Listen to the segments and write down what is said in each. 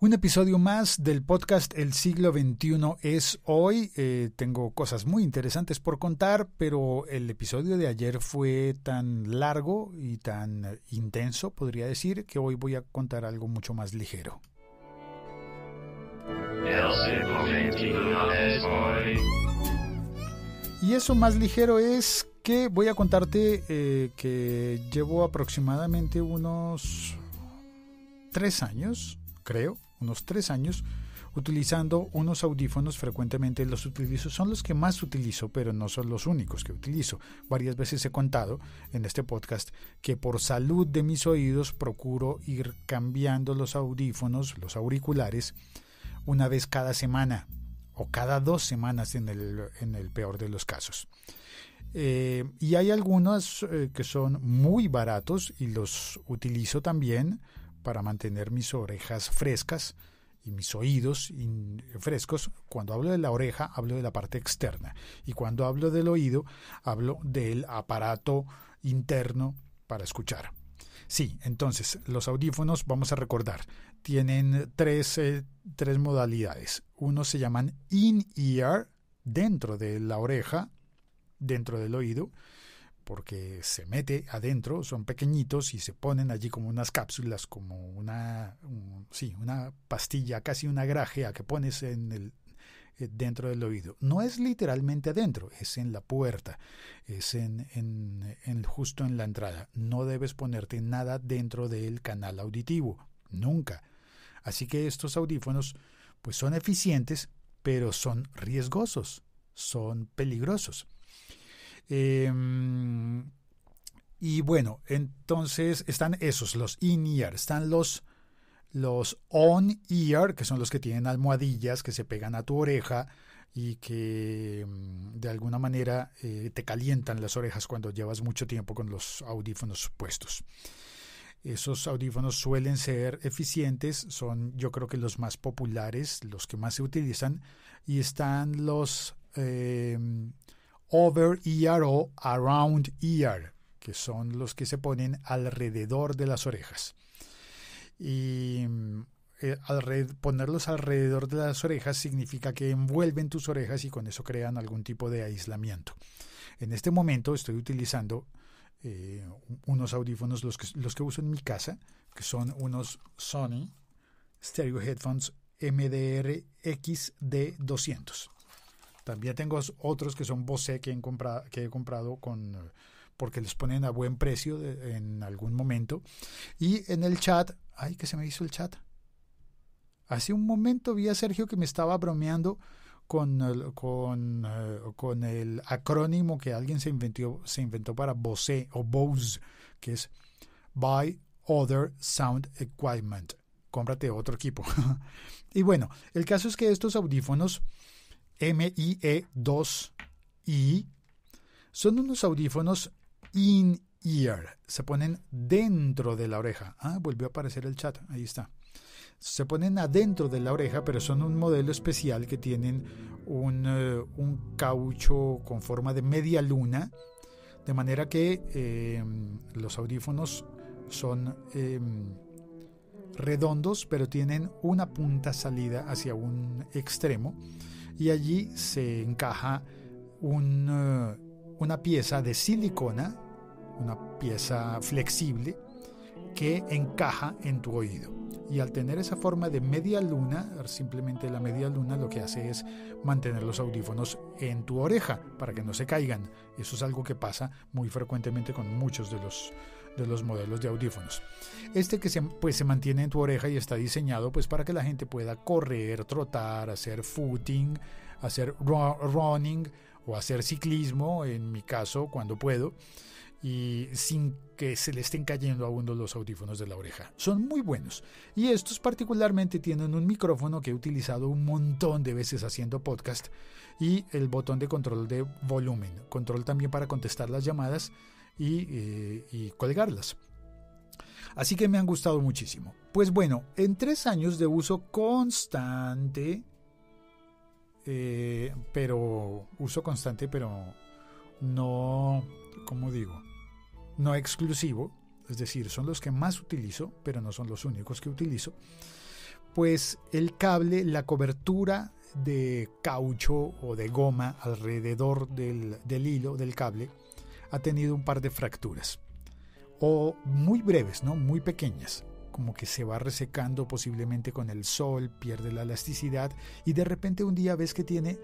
Un episodio más del podcast El siglo XXI es hoy. Eh, tengo cosas muy interesantes por contar, pero el episodio de ayer fue tan largo y tan intenso, podría decir, que hoy voy a contar algo mucho más ligero. Y eso más ligero es que voy a contarte eh, que llevo aproximadamente unos tres años, creo, unos tres años, utilizando unos audífonos, frecuentemente los utilizo, son los que más utilizo, pero no son los únicos que utilizo. Varias veces he contado en este podcast que por salud de mis oídos procuro ir cambiando los audífonos, los auriculares, una vez cada semana o cada dos semanas en el, en el peor de los casos. Eh, y hay algunos eh, que son muy baratos y los utilizo también para mantener mis orejas frescas y mis oídos frescos. Cuando hablo de la oreja, hablo de la parte externa. Y cuando hablo del oído, hablo del aparato interno para escuchar. Sí, entonces los audífonos, vamos a recordar, tienen tres, eh, tres modalidades. Unos se llaman in-ear, dentro de la oreja, dentro del oído, porque se mete adentro, son pequeñitos y se ponen allí como unas cápsulas, como una, sí, una pastilla, casi una grajea que pones en el, eh, dentro del oído. No es literalmente adentro, es en la puerta, es en, en, en, justo en la entrada. No debes ponerte nada dentro del canal auditivo, nunca. Así que estos audífonos pues son eficientes, pero son riesgosos, son peligrosos. Em, y bueno, entonces están esos, los in-ear, están los, los on-ear, que son los que tienen almohadillas que se pegan a tu oreja y que em, de alguna manera eh, te calientan las orejas cuando llevas mucho tiempo con los audífonos puestos. Esos audífonos suelen ser eficientes, son yo creo que los más populares, los que más se utilizan, y están los em, over ear o around ear, que son los que se ponen alrededor de las orejas. Y eh, ponerlos alrededor de las orejas significa que envuelven tus orejas y con eso crean algún tipo de aislamiento. En este momento estoy utilizando eh, unos audífonos, los que, los que uso en mi casa, que son unos Sony Stereo Headphones MDR XD200. También tengo otros que son Bose que, comprado, que he comprado con porque les ponen a buen precio en algún momento. Y en el chat, ay, que se me hizo el chat. Hace un momento vi a Sergio que me estaba bromeando con el, con, eh, con el acrónimo que alguien se inventó, se inventó para Bose o Bose, que es Buy Other Sound Equipment. Cómprate otro equipo. y bueno, el caso es que estos audífonos MIE2I son unos audífonos in-ear. Se ponen dentro de la oreja. Ah, volvió a aparecer el chat. Ahí está. Se ponen adentro de la oreja, pero son un modelo especial que tienen un, un caucho con forma de media luna. De manera que eh, los audífonos son eh, redondos, pero tienen una punta salida hacia un extremo y allí se encaja eh, una pieza de silicona, una pieza flexible que encaja en tu oído. Y al tener esa forma de media luna, simplemente la media luna lo que hace es mantener los audífonos en tu oreja para que no se caigan. Eso es algo que pasa muy frecuentemente con muchos de los de los modelos de audífonos. Este que se, pues, se mantiene en tu oreja y está diseñado pues, para que la gente pueda correr, trotar, hacer footing, hacer running o hacer ciclismo, en mi caso, cuando puedo, y sin que se le estén cayendo a uno los audífonos de la oreja. Son muy buenos. Y estos particularmente tienen un micrófono que he utilizado un montón de veces haciendo podcast y el botón de control de volumen. Control también para contestar las llamadas eh, y, colgarlas. Así que me han gustado muchísimo. Pues bueno, en tres años de uso constante, eh, pero uso constante, pero no, como digo, no exclusivo, es decir, son los que más utilizo, pero no son los únicos que utilizo, pues el cable, la cobertura de caucho o de goma alrededor del, del hilo del cable ha tenido un par de fracturas o muy breves, ¿no? Muy pequeñas, como que se va resecando posiblemente con el sol, pierde la elasticidad y de repente un día ves que tiene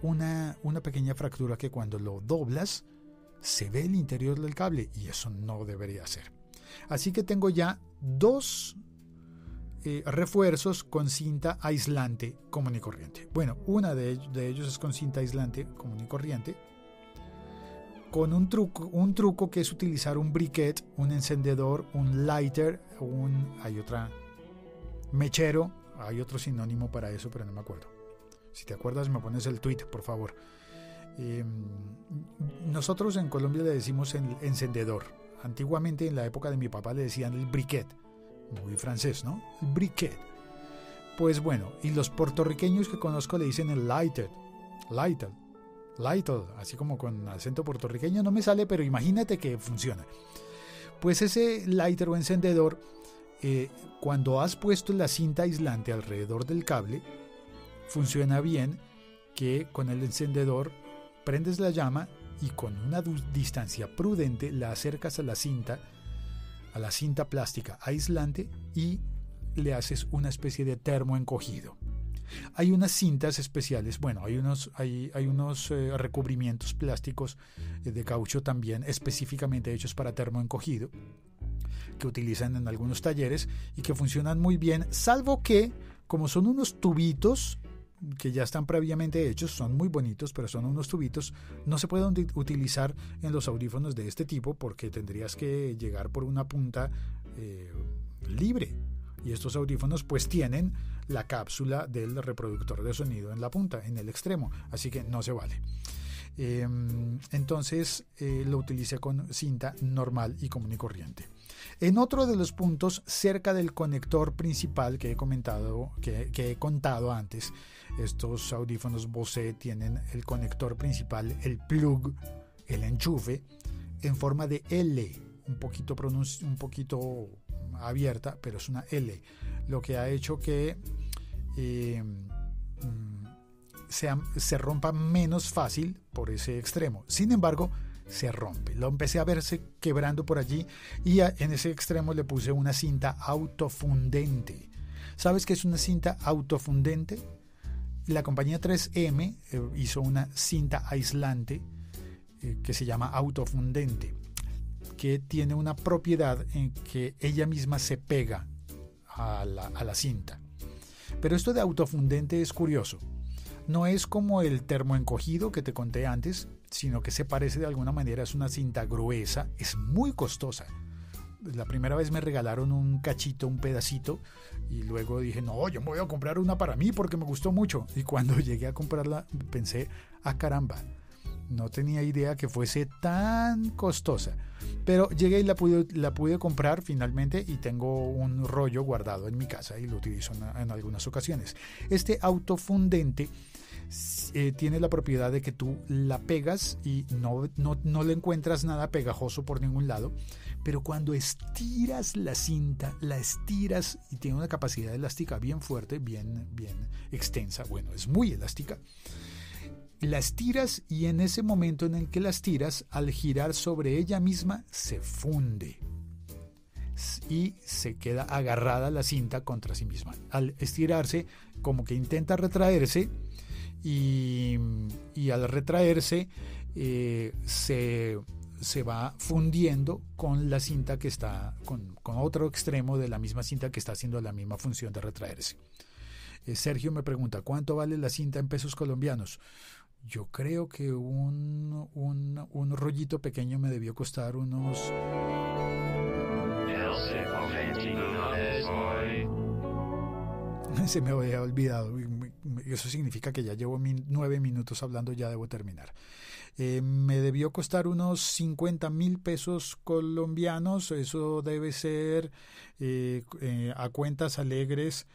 una, una pequeña fractura que cuando lo doblas se ve el interior del cable y eso no debería ser. Así que tengo ya dos eh, refuerzos con cinta aislante común y corriente. Bueno, una de, de ellos es con cinta aislante común y corriente con un truco, un truco que es utilizar un briquet, un encendedor, un lighter, un hay otra mechero, hay otro sinónimo para eso, pero no me acuerdo. Si te acuerdas, me pones el tweet, por favor. Em, nosotros en Colombia le decimos el encendedor. Antiguamente, en la época de mi papá, le decían el briquet. Muy francés, ¿no? El briquet. Pues bueno, y los puertorriqueños que conozco le dicen el lighter. Lighter. Lightle, así como con acento puertorriqueño, no me sale, pero imagínate que funciona. Pues ese lighter o encendedor, eh, cuando has puesto la cinta aislante alrededor del cable, funciona bien que con el encendedor prendes la llama y con una distancia prudente la acercas a la cinta, a la cinta plástica aislante y le haces una especie de termo encogido. Hay unas cintas especiales, bueno, hay unos, hay, hay unos eh, recubrimientos plásticos eh, de caucho también específicamente hechos para termo encogido que utilizan en algunos talleres y que funcionan muy bien, salvo que como son unos tubitos que ya están previamente hechos, son muy bonitos, pero son unos tubitos, no se pueden utilizar en los audífonos de este tipo porque tendrías que llegar por una punta eh, libre. Y estos audífonos pues tienen la cápsula del reproductor de sonido en la punta, en el extremo, así que no se vale. Em, entonces eh, lo utilice con cinta normal y común y corriente. En otro de los puntos, cerca del conector principal que he comentado, que, he contado antes, estos audífonos Bose tienen el conector principal, el plug, el enchufe, en forma de L, un poquito, un poquito abierta, pero es una L, lo que ha hecho que eh, mm, se, rompa menos fácil por ese extremo. Sin embargo, se rompe. Lo empecé a verse quebrando por allí y en ese extremo le puse una cinta autofundente. ¿Sabes qué es una cinta autofundente? La compañía 3M eh, hizo una cinta aislante eh, que se llama autofundente, que tiene una propiedad en que ella misma se pega a la cinta. Pero esto de autofundente es curioso. No es como el termoencogido que te conté antes, sino que se parece de alguna manera, es una cinta gruesa, es muy costosa. La primera vez me regalaron un cachito, un pedacito, y luego dije, no, yo me voy a comprar una para mí porque me gustó mucho. Y cuando llegué a comprarla pensé, ah caramba, no tenía idea que fuese tan costosa. Pero llegué y la pude, la pude comprar finalmente y tengo un rollo guardado en mi casa y lo utilizo en, algunas ocasiones. Este autofundente eh, tiene la propiedad de que tú la pegas y no, no, no le encuentras nada pegajoso por ningún lado. Pero cuando estiras la cinta, la estiras y tiene una capacidad elástica bien fuerte, bien, bien extensa. Bueno, es muy elástica las tiras y en ese momento en el que las tiras, al girar sobre ella misma, se funde y se queda agarrada la cinta contra sí misma. Al estirarse, como que intenta retraerse y, al retraerse eh, se, va fundiendo con la cinta que está, con, con, otro extremo de la misma cinta que está haciendo la misma función de retraerse. Eh, Sergio me pregunta, ¿cuánto vale la cinta en pesos colombianos? Yo creo que un, un, un rollito pequeño me debió costar unos... Se me había olvidado. Eso significa que ya llevo nueve minutos hablando, ya debo terminar. Eh, me debió costar unos 50 mil pesos colombianos. Eso debe ser eh, eh, a cuentas alegres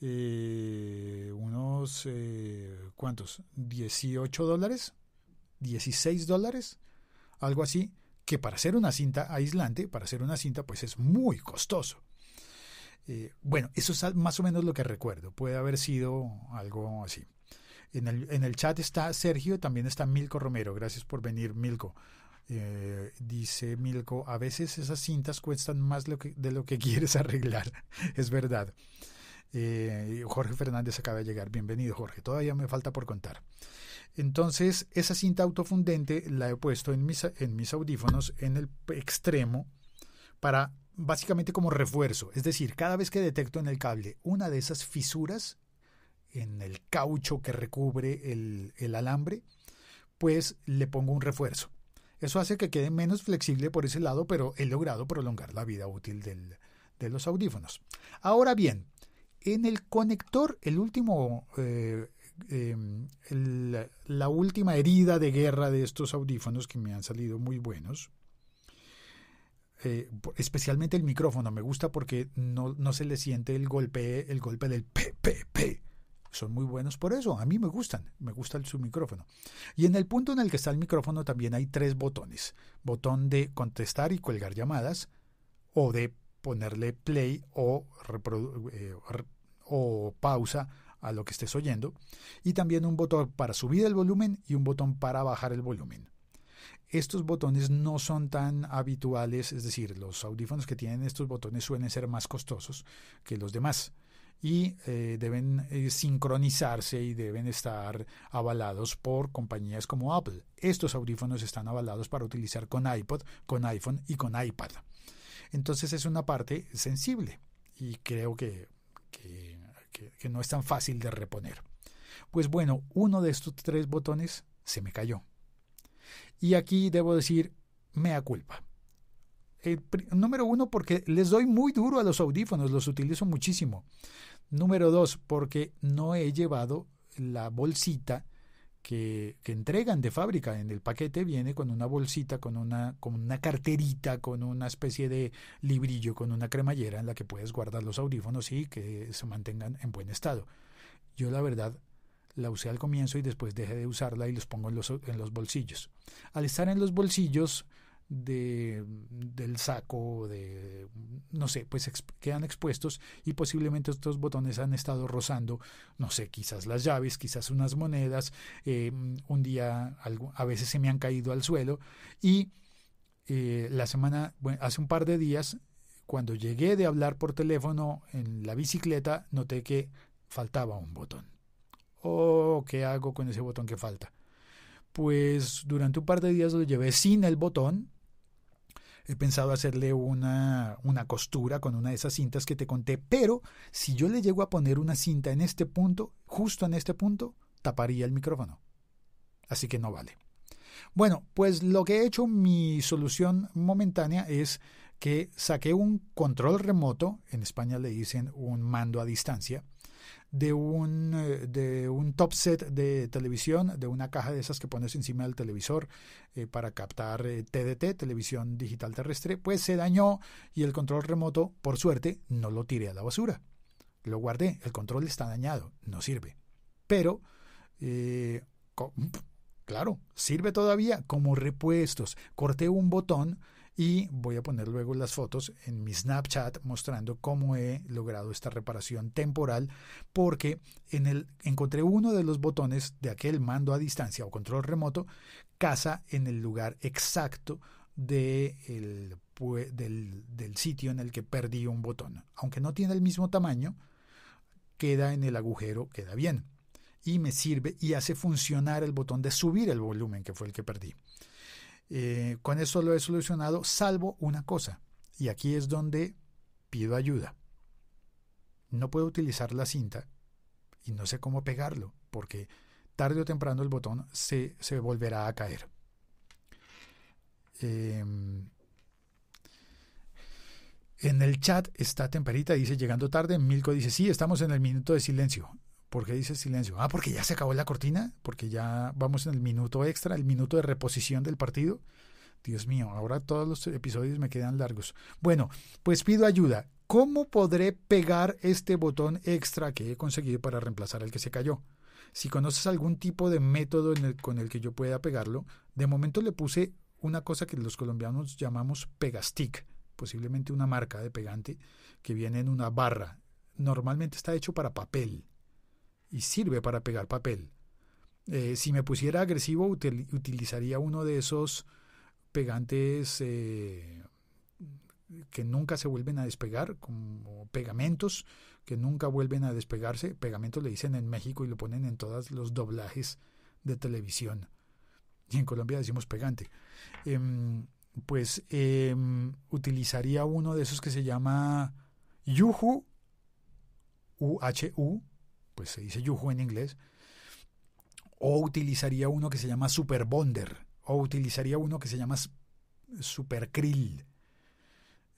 eh, unos, eh, ¿cuántos? 18 dólares, 16 dólares, algo así, que para hacer una cinta aislante, para hacer una cinta, pues es muy costoso. Eh, bueno, eso es más o menos lo que recuerdo. Puede haber sido algo así. En el, en el chat está Sergio, también está Milko Romero. Gracias por venir, Milko. Eh, dice Milko, a veces esas cintas cuestan más de lo que quieres arreglar. es verdad. Eh, Jorge Fernández acaba de llegar. Bienvenido, Jorge. Todavía me falta por contar. Entonces, esa cinta autofundente la he puesto en mis, audífonos en el extremo para básicamente como refuerzo. Es decir, cada vez que detecto en el cable una de esas fisuras en el caucho que recubre el, alambre, pues le pongo un refuerzo. Eso hace que quede menos flexible por ese lado, pero he logrado prolongar la vida útil de los audífonos. Ahora bien, en el conector, el último, eh, em, la última herida de guerra de estos audífonos que me han salido muy buenos, eh, especialmente el micrófono, me gusta porque no, se le siente el golpe, el golpe del p, p, p. Son muy buenos por eso, a mí me gustan, me gusta el, su micrófono. Y en el punto en el que está el micrófono también hay tres botones. Botón de contestar y colgar llamadas, o de ponerle play o, eh, o pausa a lo que estés oyendo. Y también un botón para subir el volumen y un botón para bajar el volumen. Estos botones no son tan habituales, es decir, los audífonos que tienen estos botones suelen ser más costosos que los demás y eh, deben eh, sincronizarse y deben estar avalados por compañías como Apple. Estos audífonos están avalados para utilizar con iPod, con iPhone y con iPad. Entonces es una parte sensible y creo que, que no es tan fácil de reponer. Pues bueno, uno de estos tres botones se me cayó. Y aquí debo decir, mea culpa. número uno, porque les doy muy duro a los audífonos, los utilizo muchísimo. Número dos, porque no he llevado la bolsita que, entregan de fábrica. En el paquete viene con una bolsita, con una, con una carterita, con una especie de librillo, con una cremallera en la que puedes guardar los audífonos y que se mantengan en buen estado. Yo la verdad la usé al comienzo y después dejé de usarla y los pongo en los, en los bolsillos. Al estar en los bolsillos de, del saco, de, no sé, pues quedan expuestos y posiblemente estos botones han estado rozando, no sé, quizás las llaves, quizás unas monedas, eh, un día a veces se me han caído al suelo y eh, la semana, bueno, hace un par de días, cuando llegué de hablar por teléfono en la bicicleta, noté que faltaba un botón. Oh, ¿qué hago con ese botón que falta? Pues durante un par de días lo llevé sin el botón. He pensado hacerle una, una costura con una de esas cintas que te conté, pero si yo le llego a poner una cinta en este punto, justo en este punto, taparía el micrófono. Así que no vale. Bueno, pues lo que he hecho, mi solución momentánea es que saqué un control remoto, en España le dicen un mando a distancia, de un, eh, de un top set de televisión, de una caja de esas que pones encima del televisor eh, para captar TDT, eh, televisión digital terrestre, pues se dañó y el control remoto, por suerte, no lo tiré a la basura. Lo guardé, el control está dañado, no sirve. Pero, claro, sirve todavía como repuestos. Corté un botón y voy a poner luego las fotos en mi Snapchat mostrando cómo he logrado esta reparación temporal porque en el encontré uno de los botones de aquel mando a distancia o control remoto casa en el lugar exacto de el, del, del sitio en el que perdí un botón. Aunque no tiene el mismo tamaño, queda en el agujero, queda bien. Y me sirve y hace funcionar el botón de subir el volumen que fue el que perdí. Eh, con eso lo he solucionado, salvo una cosa, y aquí es donde pido ayuda. No puedo utilizar la cinta y no sé cómo pegarlo, porque tarde o temprano el botón se, se volverá a caer. Em, en el chat está Temperita, dice llegando tarde. Milko dice, sí, estamos en el minuto de silencio. ¿Por qué dice silencio? Ah, porque ya se acabó la cortina, porque ya vamos en el minuto extra, el minuto de reposición del partido. Dios mío, ahora todos los episodios me quedan largos. Bueno, pues pido ayuda. ¿Cómo podré pegar este botón extra que he conseguido para reemplazar el que se cayó? Si conoces algún tipo de método con el que yo pueda pegarlo, de momento le puse una cosa que los colombianos llamamos pegastick, posiblemente una marca de pegante que viene en una barra. Normalmente está hecho para papel y sirve para pegar papel. Eh, si me pusiera agresivo, utilizaría uno de esos pegantes eh, que nunca se vuelven a despegar, como pegamentos que nunca vuelven a despegarse. Pegamentos le dicen en México y lo ponen en todos los doblajes de televisión. Y en Colombia decimos pegante. Em, pues em, utilizaría uno de esos que se llama Yuhu, U-H-U, pues se dice Yuhu en inglés, o utilizaría uno que se llama Super Bonder, o utilizaría uno que se llama Super Krill.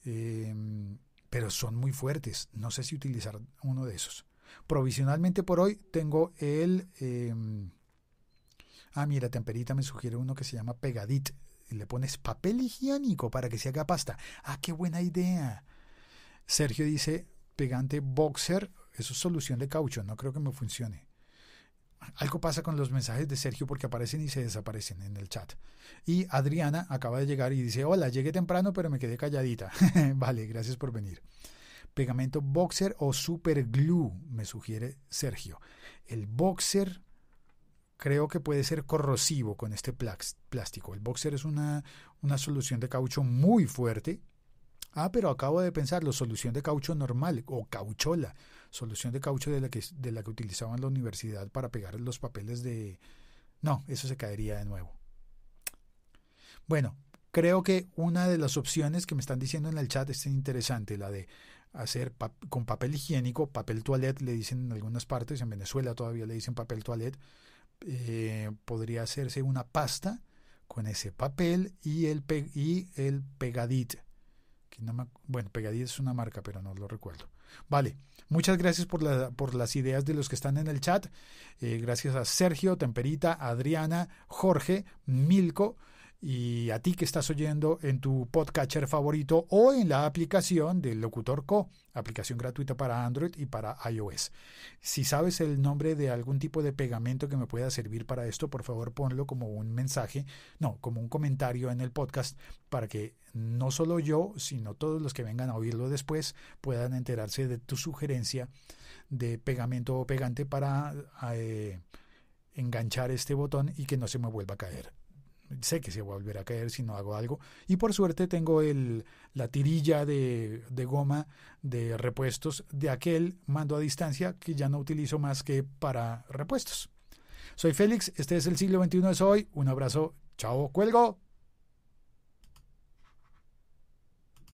Em, pero son muy fuertes. No sé si utilizar uno de esos. Provisionalmente por hoy tengo el... Em, ah, mira, Temperita me sugiere uno que se llama Pegadit. Le pones papel higiénico para que se haga pasta. Ah, qué buena idea. Sergio dice, pegante boxer, eso es solución de caucho, no creo que me funcione. Algo pasa con los mensajes de Sergio porque aparecen y se desaparecen en el chat. Y Adriana acaba de llegar y dice, hola, llegué temprano pero me quedé calladita. vale, gracias por venir. Pegamento boxer o super glue, me sugiere Sergio. El boxer creo que puede ser corrosivo con este plástico. El boxer es una, una solución de caucho muy fuerte. Ah, pero acabo de pensar, la solución de caucho normal o cauchola solución de caucho de la que, de la que utilizaban la universidad para pegar los papeles de... No, eso se caería de nuevo. Bueno, creo que una de las opciones que me están diciendo en el chat es interesante, la de hacer con papel higiénico, papel toilet le dicen en algunas partes, en Venezuela todavía le dicen papel toilet, eh, podría hacerse una pasta con ese papel y el, y el pegadit. No bueno, pegadit es una marca, pero no lo recuerdo. Vale, muchas gracias por, la, por las ideas de los que están en el chat. Eh, gracias a Sergio, Temperita, Adriana, Jorge, Milko y a ti que estás oyendo en tu podcatcher favorito o en la aplicación del Locutor Co, aplicación gratuita para Android y para iOS. Si sabes el nombre de algún tipo de pegamento que me pueda servir para esto, por favor ponlo como un mensaje, no, como un comentario en el podcast para que no solo yo, sino todos los que vengan a oírlo después puedan enterarse de tu sugerencia de pegamento o pegante para eh, enganchar este botón y que no se me vuelva a caer sé que se va a volver a caer si no hago algo. Y por suerte tengo el, la tirilla de, de goma de repuestos de aquel mando a distancia que ya no utilizo más que para repuestos. Soy Félix, este es el siglo XXI de hoy. Un abrazo, chao, cuelgo.